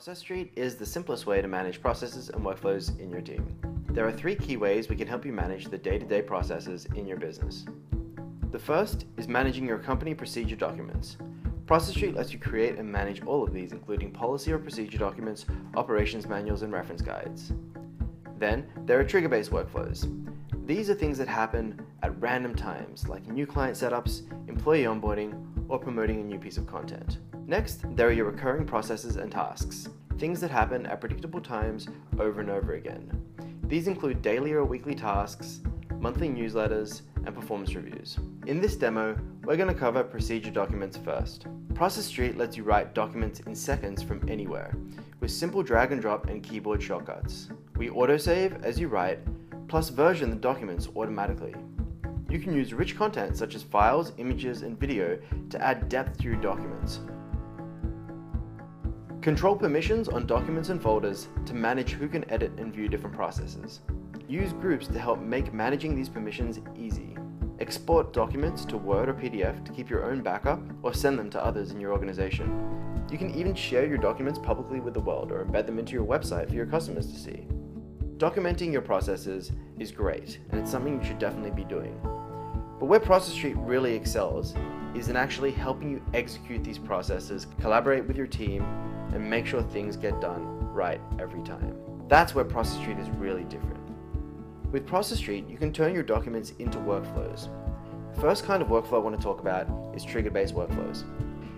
Process Street is the simplest way to manage processes and workflows in your team. There are three key ways we can help you manage the day to day processes in your business. The first is managing your company procedure documents. Process Street lets you create and manage all of these, including policy or procedure documents, operations manuals, and reference guides. Then, there are trigger based workflows. These are things that happen at random times, like new client setups, employee onboarding, or promoting a new piece of content. Next, there are your recurring processes and tasks, things that happen at predictable times over and over again. These include daily or weekly tasks, monthly newsletters, and performance reviews. In this demo, we're going to cover procedure documents first. Process Street lets you write documents in seconds from anywhere, with simple drag and drop and keyboard shortcuts. We autosave as you write, plus version the documents automatically. You can use rich content such as files, images, and video to add depth to your documents, Control permissions on documents and folders to manage who can edit and view different processes. Use groups to help make managing these permissions easy. Export documents to Word or PDF to keep your own backup or send them to others in your organization. You can even share your documents publicly with the world or embed them into your website for your customers to see. Documenting your processes is great, and it's something you should definitely be doing. But where Process Street really excels is in actually helping you execute these processes, collaborate with your team, and make sure things get done right every time. That's where Process Street is really different. With Process Street, you can turn your documents into workflows. The first kind of workflow I want to talk about is trigger-based workflows.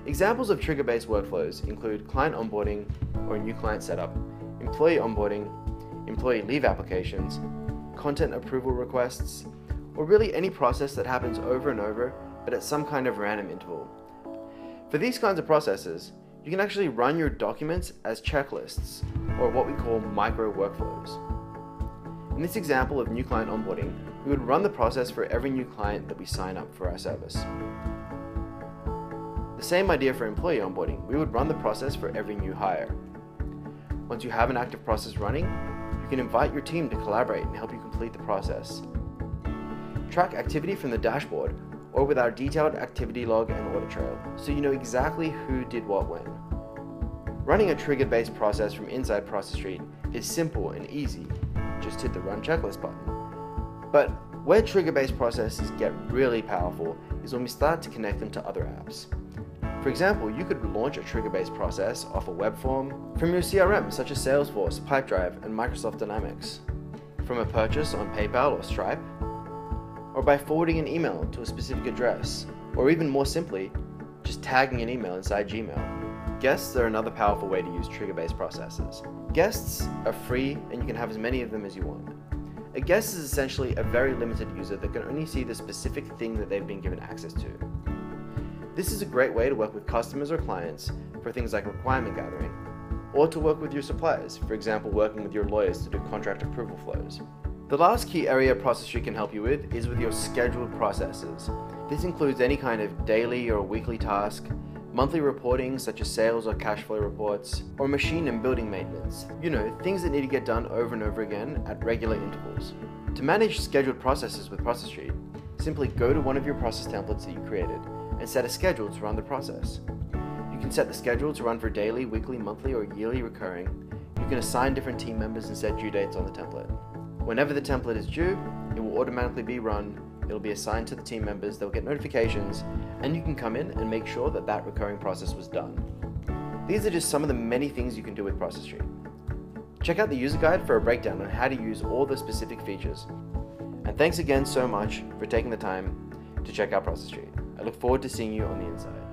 Examples of trigger-based workflows include client onboarding or a new client setup, employee onboarding, employee leave applications, content approval requests, or really any process that happens over and over but at some kind of random interval. For these kinds of processes, you can actually run your documents as checklists, or what we call micro workflows. In this example of new client onboarding, we would run the process for every new client that we sign up for our service. The same idea for employee onboarding, we would run the process for every new hire. Once you have an active process running, you can invite your team to collaborate and help you complete the process. Track activity from the dashboard or with our detailed activity log and audit trail, so you know exactly who did what when. Running a trigger-based process from inside Process Street is simple and easy, just hit the Run Checklist button. But where trigger-based processes get really powerful is when we start to connect them to other apps. For example, you could launch a trigger-based process off a web form from your CRM such as Salesforce, Pipedrive, and Microsoft Dynamics, from a purchase on PayPal or Stripe, or by forwarding an email to a specific address, or even more simply, just tagging an email inside Gmail. Guests are another powerful way to use trigger based processes. Guests are free and you can have as many of them as you want. A guest is essentially a very limited user that can only see the specific thing that they've been given access to. This is a great way to work with customers or clients for things like requirement gathering, or to work with your suppliers, for example, working with your lawyers to do contract approval flows. The last key area Process Street can help you with is with your scheduled processes. This includes any kind of daily or weekly task, monthly reporting such as sales or cash flow reports, or machine and building maintenance. You know, things that need to get done over and over again at regular intervals. To manage scheduled processes with Process Street, simply go to one of your process templates that you created and set a schedule to run the process. You can set the schedule to run for daily, weekly, monthly, or yearly recurring. You can assign different team members and set due dates on the template. Whenever the template is due, it will automatically be run, it'll be assigned to the team members, they'll get notifications, and you can come in and make sure that that recurring process was done. These are just some of the many things you can do with Process Street. Check out the user guide for a breakdown on how to use all the specific features. And thanks again so much for taking the time to check out Process Street. I look forward to seeing you on the inside.